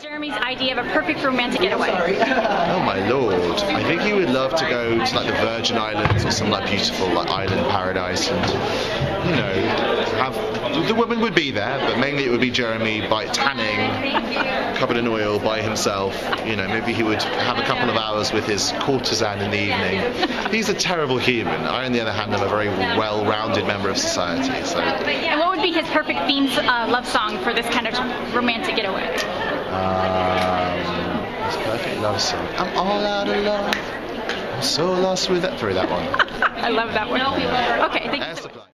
Jeremy's idea of a perfect romantic getaway. Oh my lord. I think he would love to go to like the Virgin Islands or some like beautiful like island paradise and you know have the woman would be there, but mainly it would be Jeremy by tanning, covered in oil by himself. You know, maybe he would have a couple of hours with his courtesan in the evening. He's a terrible human. I on the other hand am a very well rounded member of society. So And what would be his perfect themed uh, love song for this kind of romantic getaway? Um his perfect love song. I'm all out of love. I'm so lost with that through that one. I love that one. Okay, thank you so much. Supply.